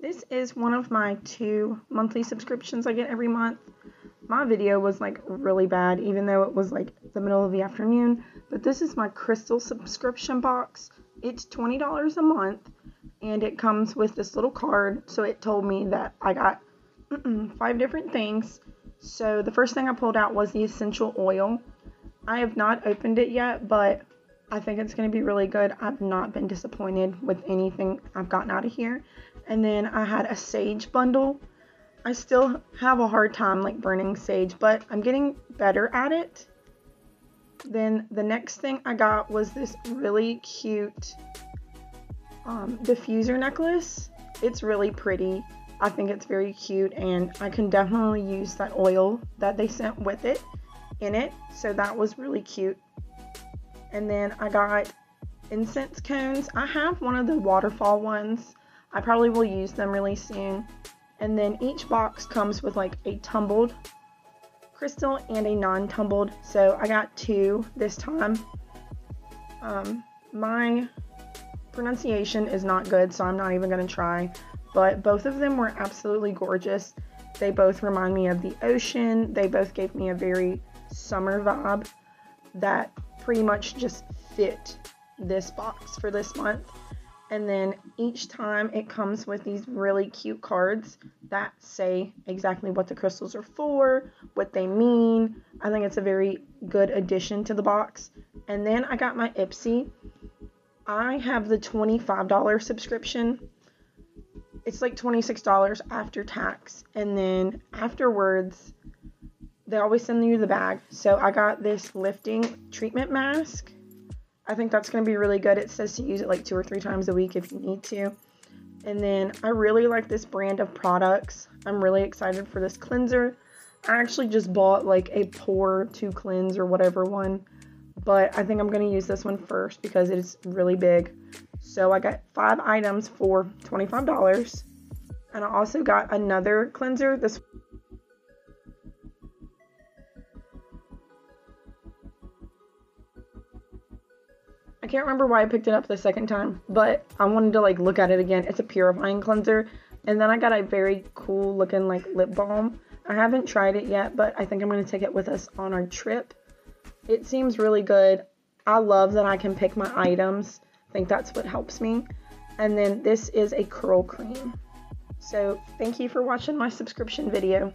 This is one of my two monthly subscriptions I get every month. My video was like really bad, even though it was like the middle of the afternoon. But this is my crystal subscription box. It's $20 a month and it comes with this little card. So it told me that I got five different things. So the first thing I pulled out was the essential oil. I have not opened it yet, but I think it's going to be really good. I've not been disappointed with anything I've gotten out of here. And then I had a sage bundle. I still have a hard time like burning sage, but I'm getting better at it. Then the next thing I got was this really cute um, diffuser necklace. It's really pretty. I think it's very cute and I can definitely use that oil that they sent with it in it. So that was really cute. And then I got incense cones. I have one of the waterfall ones. I probably will use them really soon. And then each box comes with like a tumbled crystal and a non-tumbled. So I got two this time. Um, my pronunciation is not good, so I'm not even going to try. But both of them were absolutely gorgeous. They both remind me of the ocean. They both gave me a very summer vibe that pretty much just fit this box for this month. And then each time it comes with these really cute cards that say exactly what the crystals are for, what they mean. I think it's a very good addition to the box. And then I got my Ipsy. I have the $25 subscription. It's like $26 after tax. And then afterwards, they always send you the bag. So I got this lifting treatment mask I think that's going to be really good. It says to use it like two or three times a week if you need to. And then I really like this brand of products. I'm really excited for this cleanser. I actually just bought like a pour to cleanse or whatever one. But I think I'm going to use this one first because it is really big. So I got five items for $25. And I also got another cleanser. This I can't remember why I picked it up the second time, but I wanted to like look at it again. It's a purifying cleanser. And then I got a very cool looking like lip balm. I haven't tried it yet, but I think I'm going to take it with us on our trip. It seems really good. I love that I can pick my items. I think that's what helps me. And then this is a curl cream. So thank you for watching my subscription video.